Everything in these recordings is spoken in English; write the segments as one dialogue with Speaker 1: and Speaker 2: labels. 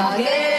Speaker 1: Again.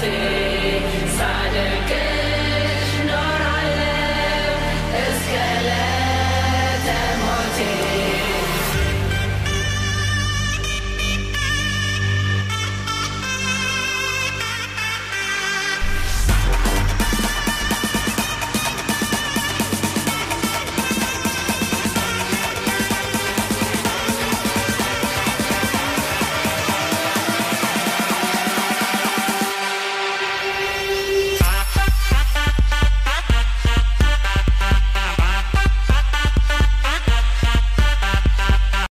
Speaker 1: city.